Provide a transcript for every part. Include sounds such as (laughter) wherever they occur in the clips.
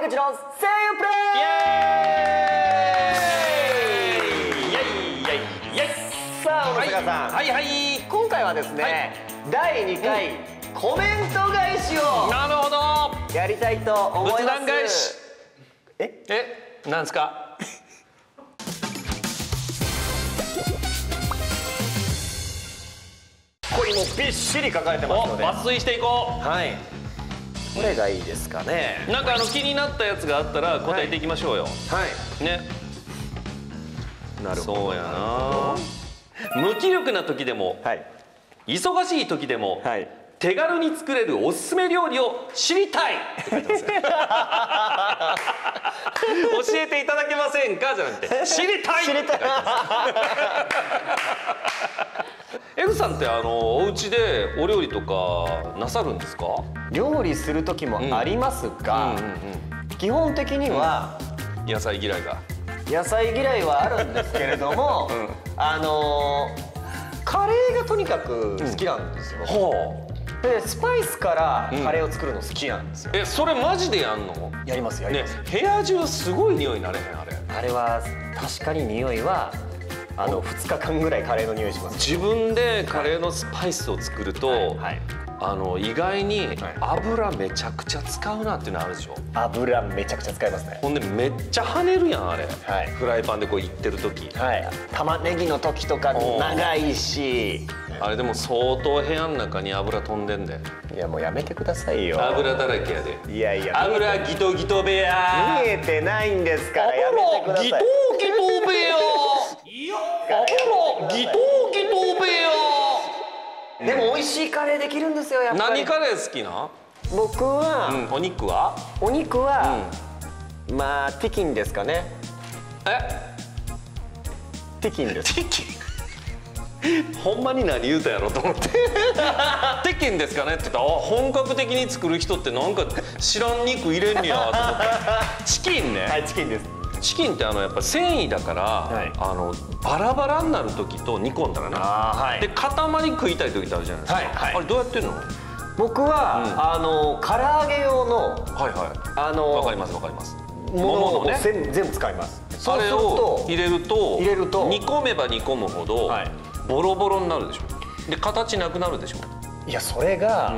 江口の声優プレイ。イエーイ。イエイ。イエイ。イさあ小野坂さん、はいはい。今回はですね、第2回、コメント返しをなるほど。やりたいと思います。え？え？なんですか？ここにもびっしり書かれておますので。抜粋していこはいどれがいいですかね。うなんかあの気になったやつがあったら答えていきましょうよ、はい。ね。なるほど。そうやな。無気力な時でもはい。忙しい時でも、はい。手軽に作れるおすすめ料理を知りたい。(laughs) 教えていただけませんか？じゃなくて知りたい。知りたい (laughs) エグさんってあのお家でお料理とかなさるんですか？料理する時もありますが、基本的には野菜嫌いが。野菜嫌いはあるんですけれども、(laughs) うん。あのーカレーがとにかく好きなんですよ、ほう。でスパイスからうん。カレーを作るの好きなんですよ、えそれマジでやんの？やりますやりねます、部屋中すごい匂いになれへんあれ。あれは確かに匂いはあの2日間ぐらいカレーの匂いします。自分でカレーのスパイスを作ると、はいあの意外にはい。油めちゃくちゃ使うなっていうのあるでしょ。油めちゃくちゃ使いますね。ほんでめっちゃ跳ねるやんあれ、はい。フライパンでこういってる時。はい。玉ねぎの時とか長いし。あれでも相当部屋の中に油飛んでんで。いやもうやめてくださいよ。油だらけやで。いやいや。油ギトギト部屋。見えてないんですからやめてください。ギトギト部屋油ギトギト部屋でも美味しいカレーできるんですよやっぱり。何カレー好きな？僕は、うんお肉は？お肉は、まあティキンですかね。え？ティキンです。テキン？(laughs) ほんまに何言うたやろと思って「(laughs) テキンですかね?」って言ったらあ本格的に作る人ってなんか知らん肉入れんねやと思って。チキンね、はいチキンですチキンってあのやっぱ繊維だから、い。あのバラバラになる時と煮込んだらなはで塊食いたい時ってあるじゃないですか、はいはい。あれどうやってんの？はい僕は、あの唐揚げ用のはいあのわかりますわかります。ものね。全全部使います。それをと入れると入れると煮込めば煮込むほど、はい。ボロボロになるでしょ。で形なくなるでしょ。いやそれが、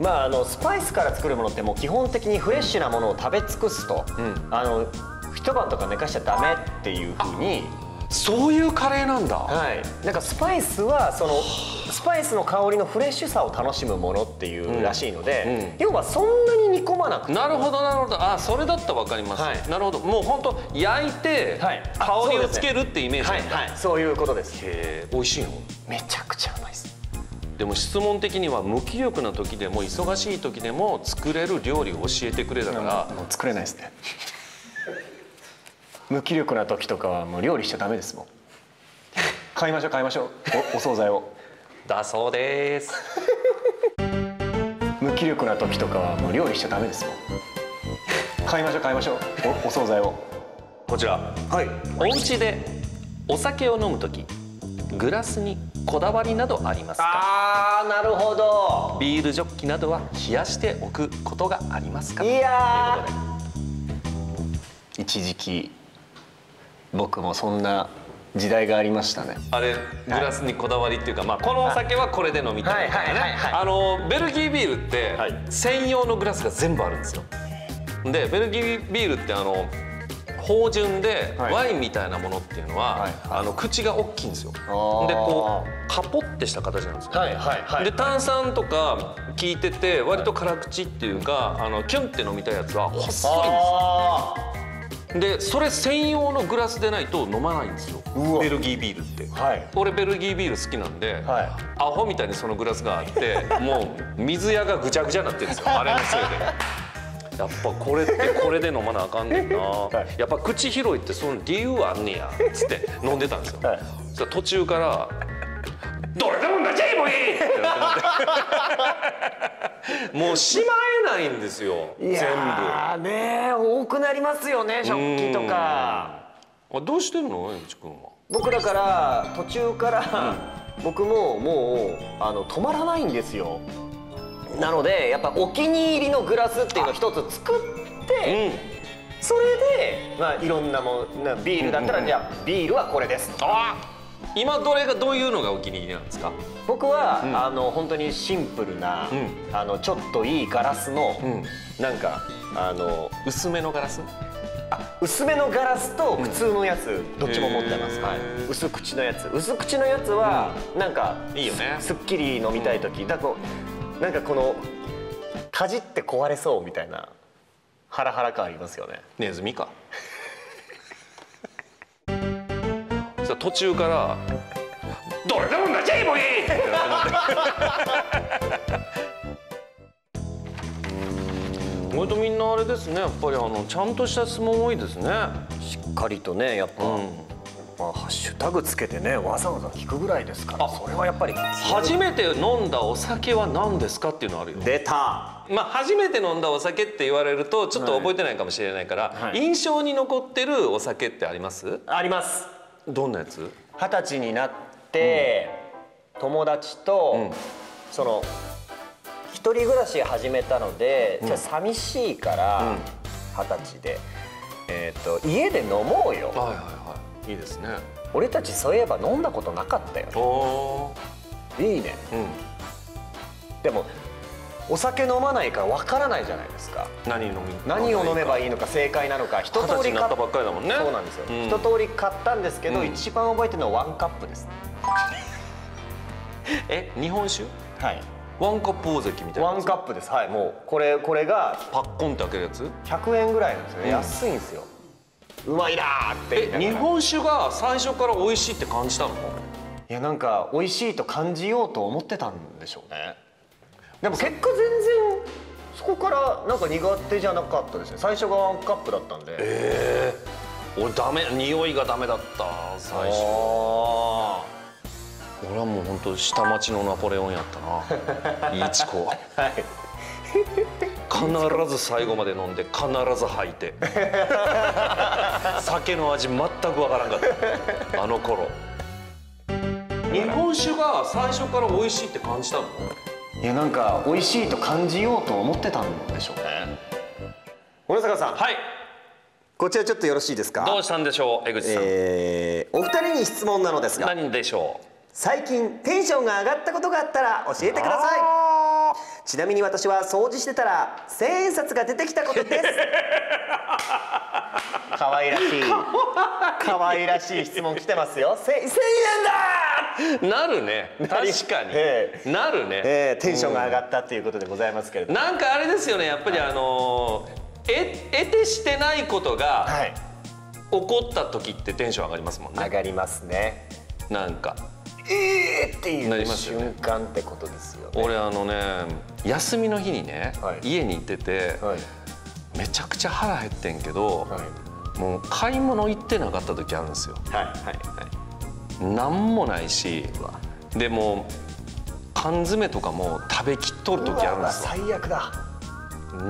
まああのスパイスから作るものってもう基本的にフレッシュなものを食べ尽くすと、ん。あの一晩とか寝かしちゃダメっていうふうに。そういうカレーなんだ、はい、なんかスパイスはそのスパイスの香りのフレッシュさを楽しむものっていうらしいので、要はそんなに煮込まなくても。なるほどなるほど。あそれだったらわかります、はい。なるほど。もう本当焼いて、はい。あ香りをつけるってイメージはないんだ、はいそういうことです。へえ美味しいの？めちゃくちゃうまいですでも質問的には無気力な時でも忙しい時でも作れる料理を教えてくれだから、もう作れないですね。(laughs) 無気力な時とかはもう料理しちゃダメですもん買いましょう買いましょう。お (laughs) お惣菜を。だそうです。(laughs) 無気力な時とかはもう料理しちゃダメですもん買いましょう買いましょう。おお惣菜を。こちら。はい。お家でお酒を飲む時グラスにこだわりなどありますか？あーなるほど。ビールジョッキなどは冷やしておくことがありますか？いや一時期僕もそんな時代がありましたね。あれグラスにこだわりっていうか、まあ、このお酒はこれで飲みたいみたいなね。はい。はい。はい。はい。あのベルギービールってはい。専用のグラスが全部あるんですよ。でベルギービールってあの芳醇ではい。ワインみたいなものっていうのは、はいあの口が大きいんですよ。でー。こうカポってした形なんですよ。で炭酸とか効いてて割と辛口っていうかあのキュンって飲みたいやつは細いんです。よあでそれ専用のグラスでないと飲まないんですよ。ベルギービールって、はい。俺ベルギービール好きなんで、はい。アホみたいにそのグラスがあってもう水屋がぐちゃぐちゃになってるんですよ。あれのせいでやっぱこれってこれで飲まなあかんねんな、い。やっぱ口広いってその理由あんねや。つって飲んでたんですよ、はい。途中から「どれでも同じゃいもういい!」ってなって。もうしまえないんですよ。全部。ねー多くなりますよね食器とか。あどうしてるの？江口君は。僕だから途中から、僕ももうあの止まらないんですよなのでやっぱお気に入りのグラスっていうのを一つ作って、それで、まあ、いろんなもんなビールだったら、じゃあビールはこれです。あ今どれがどういうのがお気に入りなんですか？僕は、あの本当にシンプルな、あのちょっといいガラスの、なんかあの薄めのガラス？あ薄めのガラスと普通のやつ、どっちも持ってます、はい、薄口のやつ。薄口のやつは、なんかいいよね。すすっきり飲みたい時、だこうなんかこのかじって壊れそうみたいなハラハラ感ありますよね。ネズミか。さあ途中から「どれでもなっちゃえもいい!」(laughs) ってなって。割とみんなあれですねやっぱりあのちゃんとした質問多いですね。しっかりとねやっぱ、まあ、ハッシュタグつけてねわざわざ聞くぐらいですからそれはやっぱり。初めて飲んだお酒は何ですかっていうのあるよ。出た。まあ初めて飲んだお酒って言われるとちょっと覚えてないかもしれないから、はい。印象に残ってるお酒ってあります？あります。どんなやつ？二十歳になって、友達と、うん。その一人暮らし始めたので、じゃあ寂しいからうん。二十歳で、えー、と家で飲もうよ。はいはいはいいいですね。俺たちそういえば飲んだことなかったよいいね。うん。でもお酒飲まないからわからないじゃないですか。何飲み何を飲めばいいいのか正解なのか一通り買ったばっかりだもんね。そうなんですよ、うん。一通り買ったんですけど、うん。一番覚えてるのはワンカップです。(laughs) え日本酒？はい。ワンカップ大関みたいなワンカップです。はいもうこれこれがパッコンって開けるやつ？100円ぐらいなんですよね、うん。安いんですようまいなーって。日本酒が最初から美味しいって感じたの？いやなんか美味しいと感じようと思ってたんでしょうね。でも結果全然そこからなんか苦手じゃなかったですね。最初がワンカップだったんで。ええ俺ダメ匂いがダメだった最初。あ俺はもう本当下町のナポレオンやったな。いちこーはい必ず最後まで飲んで必ず吐いて。酒の味全くわからんかった。あの頃。日本酒が最初から美味しいって感じたの？いやなんか美味しいと感じようと思ってたんでしょうね。小野坂さん。はい。こちらちょっとよろしいですか？どうしたんでしょう江口さん、えーお二人に質問なのですが。何でしょう？最近テンションが上がったことがあったら教えてくださいちなみに私は掃除してたら千円札が出てきたことです。(laughs) 可愛らしい。可愛らしい質問来てますよ。せ千円だなるね。確かに、えなるね、えーテンションが上がったっていうことでございますけれども。なんかあれですよね。やっぱりあのーえ得てしてないことがはい。起こった時ってテンション上がりますもんね。上がりますね。なんか。えーっていなうりますよね。瞬間ってことですよね。俺あのね休みの日にね、はい。家に行ってて、はい。めちゃくちゃ腹減ってんけど、はい。もう買い物行ってなかった時あるんですよ。はい。はいはいなんもないしでもう缶詰とかも食べきっとる時あるんですよ。最悪だ。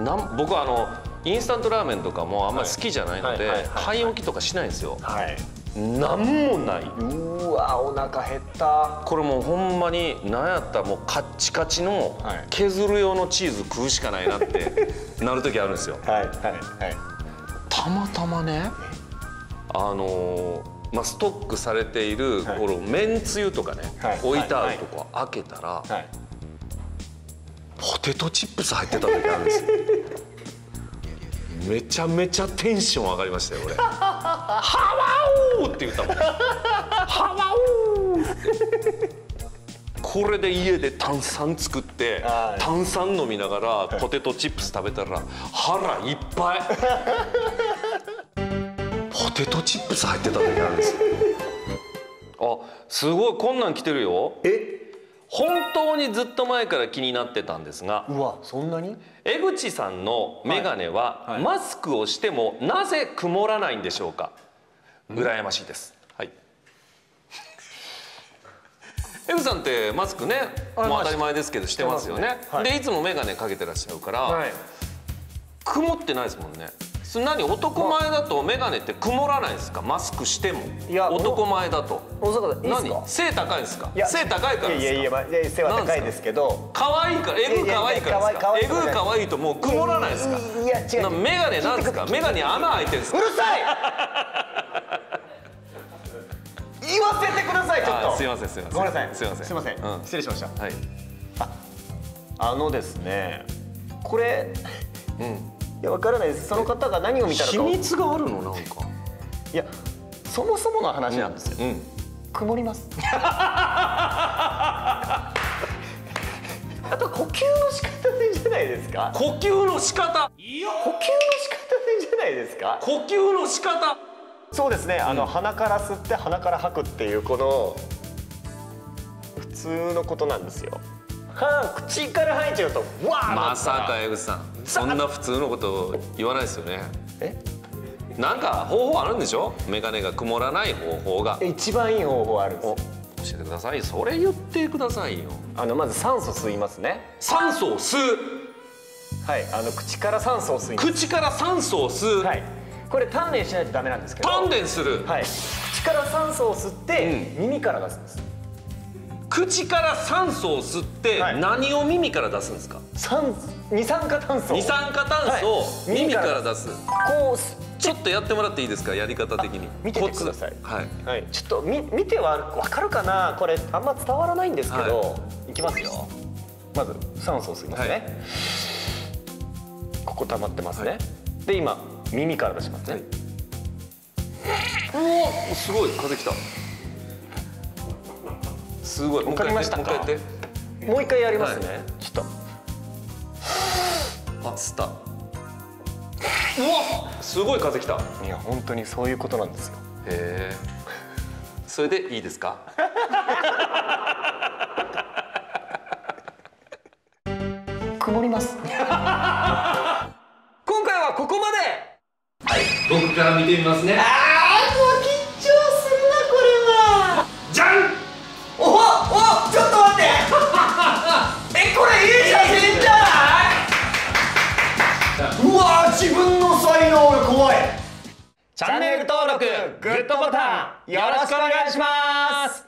なん僕はあのインスタントラーメンとかもあんまり好きじゃないので買い置きとかしないんですよ。はいなんもない。うーわお腹減った。これもうほんまに何やったらもうカッチカチのはい。削る用のチーズ食うしかないなって (laughs) なる時あるんですよ。はいはいはい。たまたまねあのーまあ、ストックされているはい。このめんつゆとかね、はい。置いてあるとこ開けたら、はい。ポテトチップス入ってた時あるんですよ。(laughs) めちゃめちゃテンション上がりましたよ俺「ハワオー!」って言ったもん「ハワオー!」って。これで家で炭酸作ってはい。炭酸飲みながらポテトチップス食べたら腹いっぱい。ポテトチップス入ってた時あるんですよ。あすごいこんなん来てるよ。え？本当にずっと前から気になってたんですがうわそんなに？江口さんの眼鏡ははい。はい。マスクをしてもなぜ曇らないんでしょうか？羨ましいです。はい。(laughs) 江口さんってマスクねはいもう当たり前ですけどしてますよね。はい。でいつも眼鏡かけてらっしゃるから、はい。曇ってないですもんね。何男前だと眼鏡って曇らないですか？マスクしても。いや男前だと。大阪さんいいですか？何？背高いんですか？いや背高いからですか？いやいやいや、まあ背は高いですけど。可愛いから。えぐ可愛いからですか？いやいや可愛い可愛いえぐ可愛いともう曇らないですか？いや違う。な眼鏡なんですか？眼鏡穴開いてるんですか？うるさい (laughs) すいませんすいません。ごめんなさい。すいません。すいません、うん。失礼しました。はい。あのですねこれうん。いやわからないです。その方が何を見たの秘か密があるの？なんか。いやそもそもの話なんですよ、うん。曇ります。(laughs) あと呼吸の仕方でじゃないですか。呼吸の仕方。呼吸の仕方でじゃないですか。呼吸の仕方。そうですね。あの、鼻から吸って鼻から吐くっていうこの普通のことなんですよ。はあ口から吐いちゃうとわーまさか江口さんそんな普通のこと言わないですよね。え？なんか方法あるんでしょ？眼鏡が曇らない方法が。一番いい方法あるんです教えてください。それ言ってくださいよ。あのまず酸素吸いますね。酸素を吸う。はいあの口から酸素を吸います。口から酸素を吸う、はい。これ鍛錬しないとダメなんですけど。丹田する、はい。口から酸素を吸って、耳から出すんです口から酸素を吸ってはい。何を耳から出すんですか？酸二酸化炭素。を二酸化炭素をはい。耳から出す、こうすちょっとやってもらっていいですか？やり方的に。見ててください。はい。はい、ちょっとみ見てはわかるかな？これあんま伝わらないんですけど、、はい。きますよ。まず酸素を吸いますね、はいここ溜まってますね、で今耳から出しますね、うおすごい。風来たすごい。もう一回やってわかりましたかもう一回やりますね、はい。ちょっあ吸った。うわすごい風来た。へといや本当にそういうことなんですよ。え。それでいいですか？曇ります。(laughs) 今回はここまで！はい僕から見てみますねチャンネル登録グッドボタンよろしくお願いします。